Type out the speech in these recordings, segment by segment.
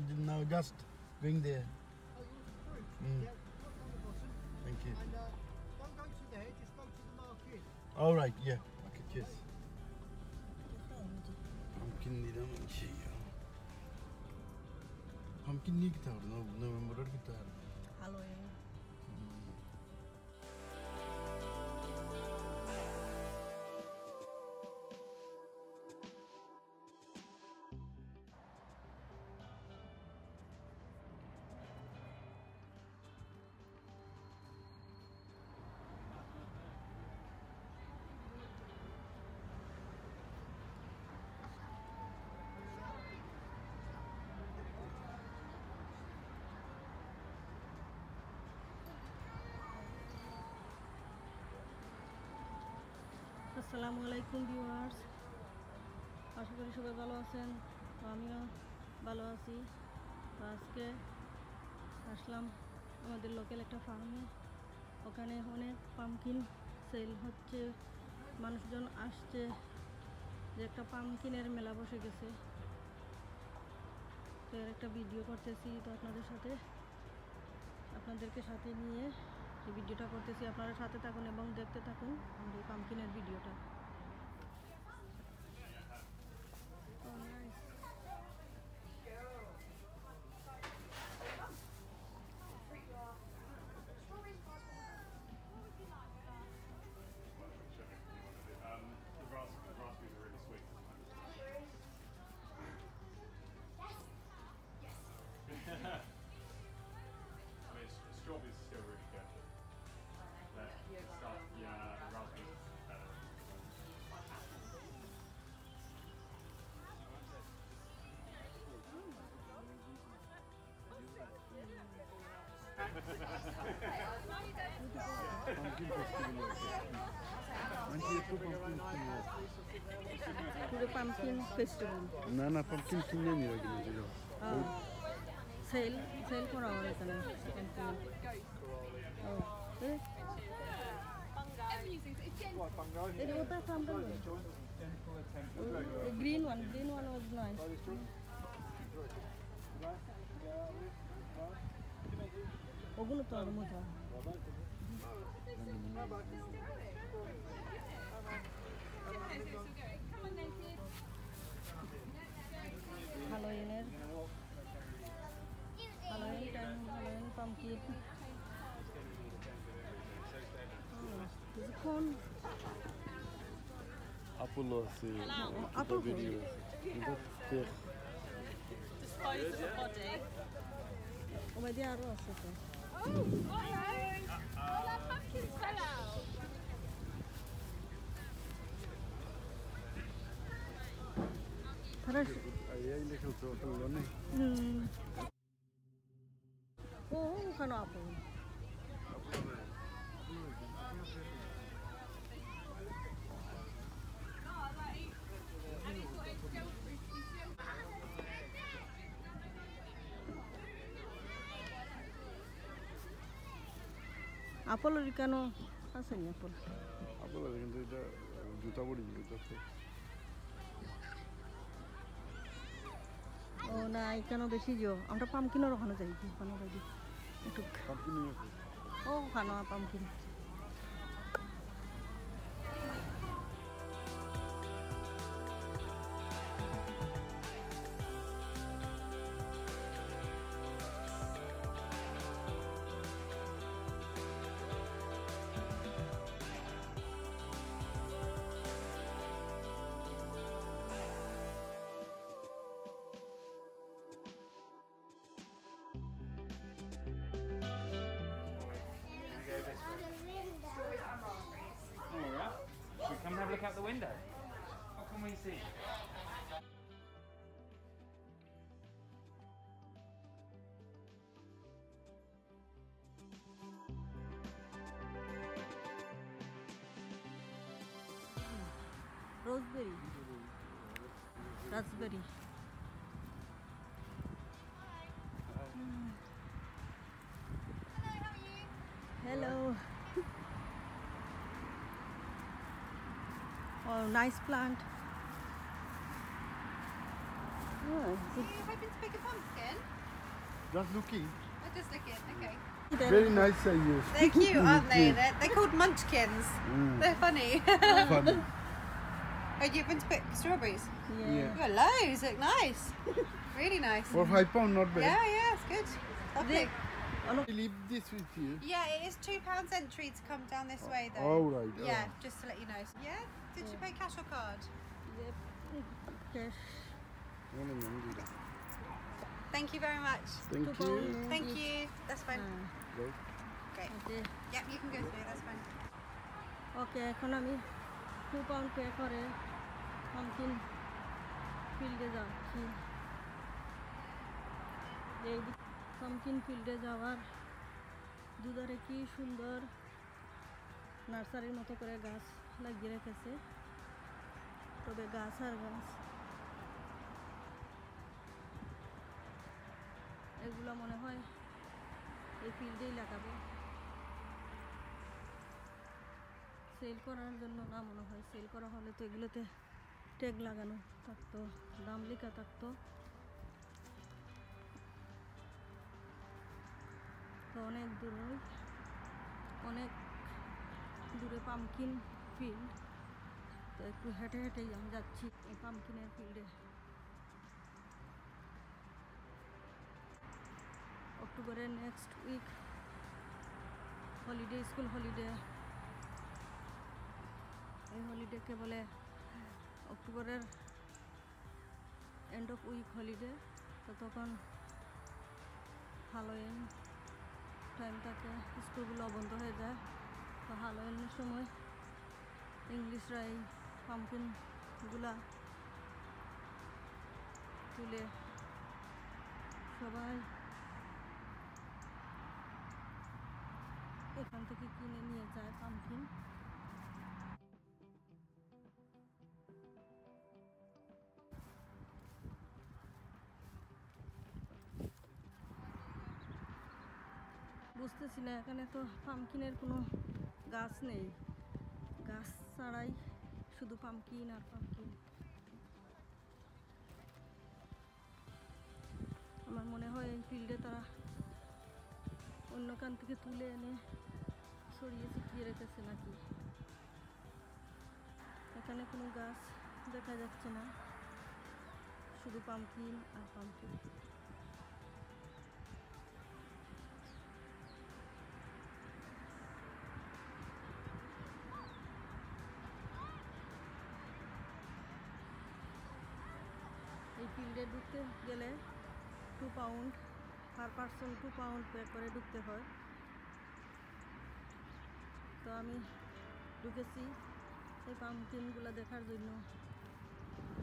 no, no just going there. Oh, mm. yeah, the Thank you. And, uh, don't go to there, just go to the market. All right, yeah. Okay, cheers. Pumpkin이랑 Pumpkin আসসালামু আলাইকুম viewers. আশা করি সবাই ভালো আছেন। তো আমিও ভালো আছি। তো আজকে আসলাম আমাদের লোকাল একটা ফার্মে ওখানে অনেক পামকিন সেল হচ্ছে। মানুষজন আসছে। যে একটা পামকিনের মেলা বসে গেছে। তো এর একটা ভিডিও করতেছি তো আপনাদের সাথে। আপনাদেরকে সাথে নিয়ে ভিডিওটা করতেছি আপনারা সাথে থাকুন এবং দেখতে থাকুন আমাদের এই পামকিনের ভিডিওটা। Pumpkin festival আছে। Auntie, একটু pumpkin কিনে আনো। পুরো পামকিন ফেস্টিভ্যাল না না pumpkin কিনে নিয়ে গেলে ছিল সেল সেল করা হয় এখানে ও এ এটা ওটা pumpkin green one green one was Alguma tua muda. Halloweener. Apollo see the video. Of the body. Oh, my dear, I lost. Oh, hello! All our pumpkins fell out. তারা এই লেখা তো তো নেই হুম ও ওখানে আপেল আপেলের কেন আসেনি আপেল আপেল আছে কিন্তু এটা জুতা পড়ে দিল তো ও না এখানে বেশি যাও আমরা পামকিনের ওখানে যাই ওখানে যাই একটু আছে ও ওখানে pumpkin Should we come and have a look out the window? What can we see? Raspberry. Raspberry. Nice plant. Oh. Are you hoping to pick a pumpkin? Just looking. I'm just looking. Okay. Very nice I use. They're cute, aren't they? Cute. They're, they're called munchkins. Mm. They're funny. Funny. Are you going to pick strawberries? Yeah. Yeah. Oh, loads. Look nice. really nice. For five pound, not bad. Yeah, yeah, it's good. Lovely. I leave this with you. Yeah, it is two pounds entry to come down this way though. All right. Yeah, oh. just to let you know. Yeah. Did you pay cash or card? Cash. No, no. Thank you very much. Thank Two you. Thank you. That's fine. হ্যাঁ, Right. Great. okay. Yep, you can go through. That's fine. Okay এখন আমি two pound pay করে pumpkin ফিল্ডে যাচ্ছি এই pumpkin ফিল্ডে যাওয়ার দুধারে কি সুন্দর নার্সারির মতো করে গাছ লাগিয়ে রেখেছে তবে গাছ আর গাছ। এগুলো মনে হয় এই ফিল্ডেই লাগাবো। সেল করার জন্য না মনে হয়। সেল করা হলে তো এগুলোতে ট্যাগ লাগানো থাকতো, দাম লেখা থাকতো। তো অনেক দূরে অনেক দূরে পামকিন ফিল্ড তো একটু হেঁটে হেঁটেই আমি যাচ্ছি এই পামকিনের ফিল্ডে অক্টোবরের next week holiday school holiday এই হলিডেকে বলে অক্টোবরের এন্ড অফ উইক হলিডে তো তখন হালোয়েন টাইম থাকে স্কুলগুলো বন্ধ হয়ে যায়। তো হালোয়েনের সময় ইংলিশরা এই পাম্পকিনগুলা তুলে সবাই এখান থেকে কিনে নিয়ে যায় পাম্পকিন বুঝতেছি না, এখানে তো পাম্পকিনের কোনো গাছ নেই। গাছ ছাড়াই শুধু পামকিন আর পামকিন আমার মনে হয় এই ফিল্ডে তারা অন্য কান থেকে তুলে এনে ছড়িয়ে ছিটিয়ে রেখেছে নাকি। এখানে কোনো গাছ দেখা যাচ্ছে না, শুধু পামকিন আর pumpkin per person two pound pay করে ঢুকতে হয়। তো আমি ঢুকেছি এই পাম্পকিনগুলো দেখার জন্য।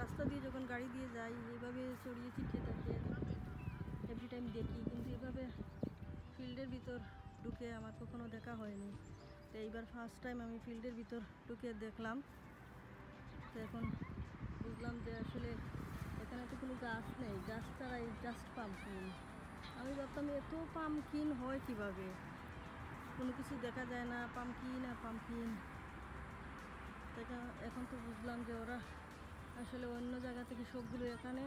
রাস্তা দিয়ে যখন গাড়ি দিয়ে যাই, এইভাবে ছড়িয়ে ছিটিয়ে থাকে এভরি টাইম দেখি, কিন্তু এভাবে ফিল্ডের ভিতর ঢুকে আমার কখনো দেখা হয়নি। তো এইবার ফার্স্ট টাইম আমি ফিল্ডের ভিতর ঢুকে দেখলাম। তো এখন বুঝলাম যে আসলে এখানে তো কোনো গাছ নেই, গাছ ছাড়াই জাস্ট পাম্পকিন আমি ভাবতাম, এত পাম্পকিন হয় কীভাবে? কোনো কিছু দেখা যায় না পাম্পকিন আর পাম্পকিন দেখা, এখন তো বুঝলাম যে ওরা আসলে অন্য জায়গা থেকে সবগুলো এখানে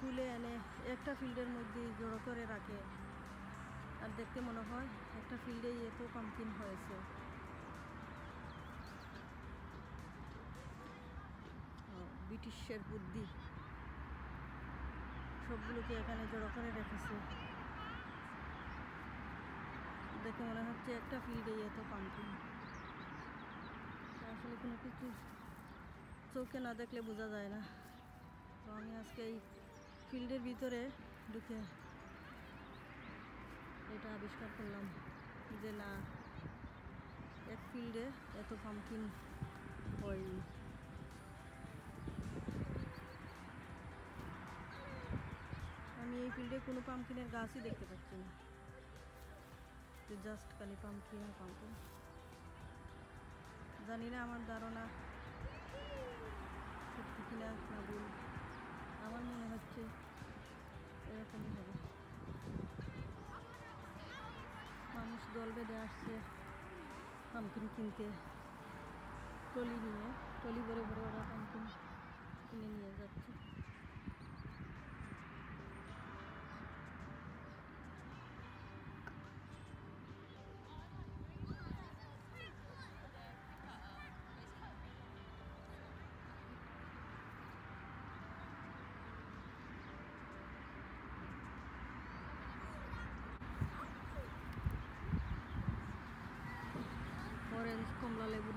তুলে এনে একটা ফিল্ডের মধ্যে জড়ো করে রাখে। আর দেখতে মনে হয় একটা ফিল্ডেই এত পাম্পকিন হয়েছে। ব্রিটিশের বুদ্ধি। সবগুলোকে এখানে জড়ো করে রেখেছে। দেখে মনে হচ্ছে একটা ফিল্ডেই এত পাম্পিং। আসলে কোনো কিছু চোখে না দেখলে বোঝা যায় না। তো আমি আজকে এই ফিল্ডের ভিতরে ঢুকে এটা আবিষ্কার করলাম যে না, এক ফিল্ডে এত পাম্পকিন হয়নি আমি এই ফিল্ডে কোনো পাম্পকিনের গাছই দেখতে পাচ্ছি না। জাস্ট খালি পাম্পকিন আর পাম্পকিন জানি না আমার ধারণা সত্যি কিনা না ভুল। আমার মনে হচ্ছে এরকমই হবে। মানুষ দল বেঁধে আসছে পাম্পকিন কিনতে। ট্রলি নিয়ে, ট্রলি ভরে ভরে ওরা পাম্পকিন কিনে নিয়ে যাচ্ছে। কমলা লেবুর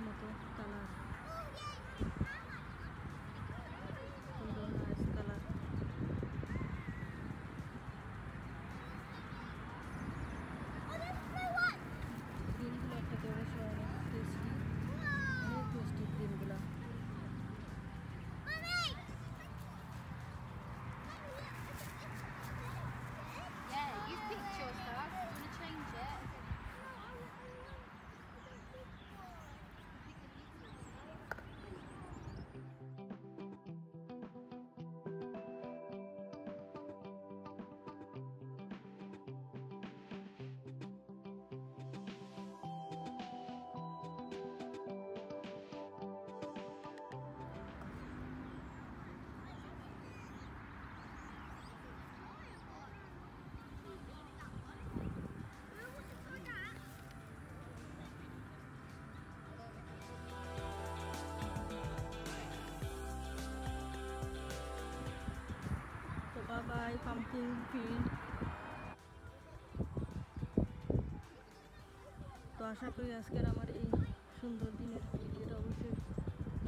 বাবাই পাম্পিং ফিল্ড তো আশা করি আজকের আমার এই সুন্দর দিনের ভিডিওটা অবশ্যই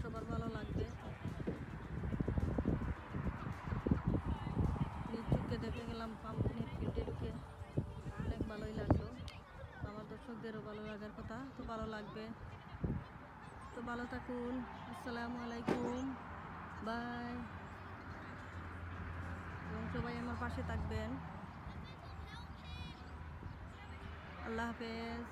সবার ভালো লাগবে। নিচুকে দেখে গেলাম পাম্পিনের ফিল্ডে ঢুকে অনেক ভালোই লাগল। আমার দর্শকদেরও ভালো লাগার কথা, তো ভালো লাগবে। তো ভালো থাকুন, আসসালামু আলাইকুম। বাই সবাই আমার পাশে থাকবেন আল্লাহ হাফেজ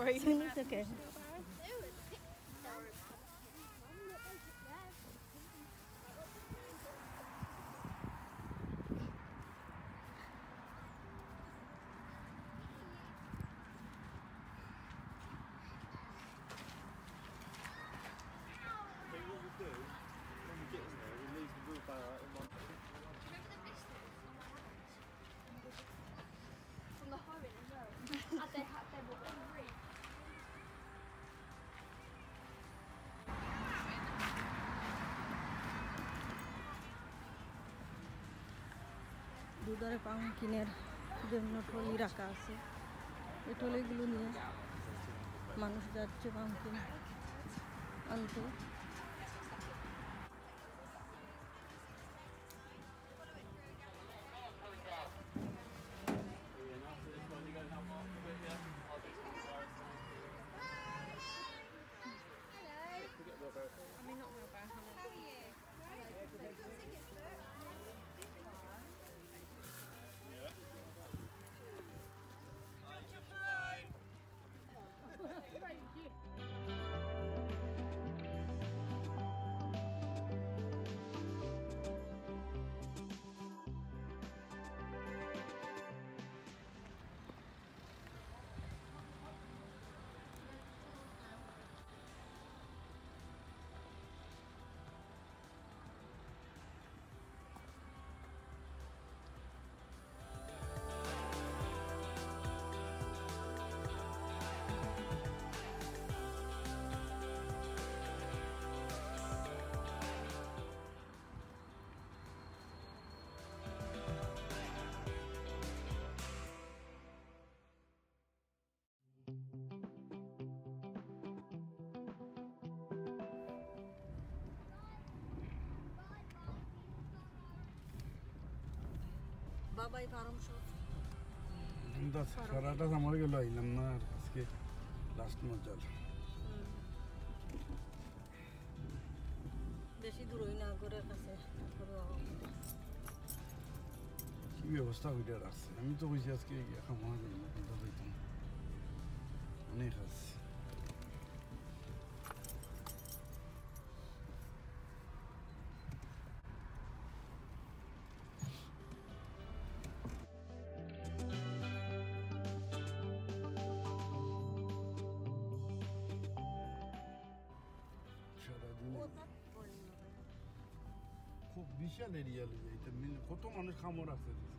Sorry. it's okay দুধারে পাম্পকিনের জন্য ট্রলি রাখা আছে। এই ট্রলিগুলো নিয়ে মানুষ যাচ্ছে পাম্পকিন আনতে। বাবাই ফার্ম কিন্তু সারাটা আমার গেল আইলাম না আর আজকে লাস্ট মজাল বেশি দূরই না ঘরের কাছে কি ব্যবস্থা হইতে রাখছে আমি তো কইছি আজকে খাওয়া যাই না কিন্তু হইতাম অনেক আছে। বিশাল এরিয়া লই যাইতে কত মানুষ রাখছে দিছে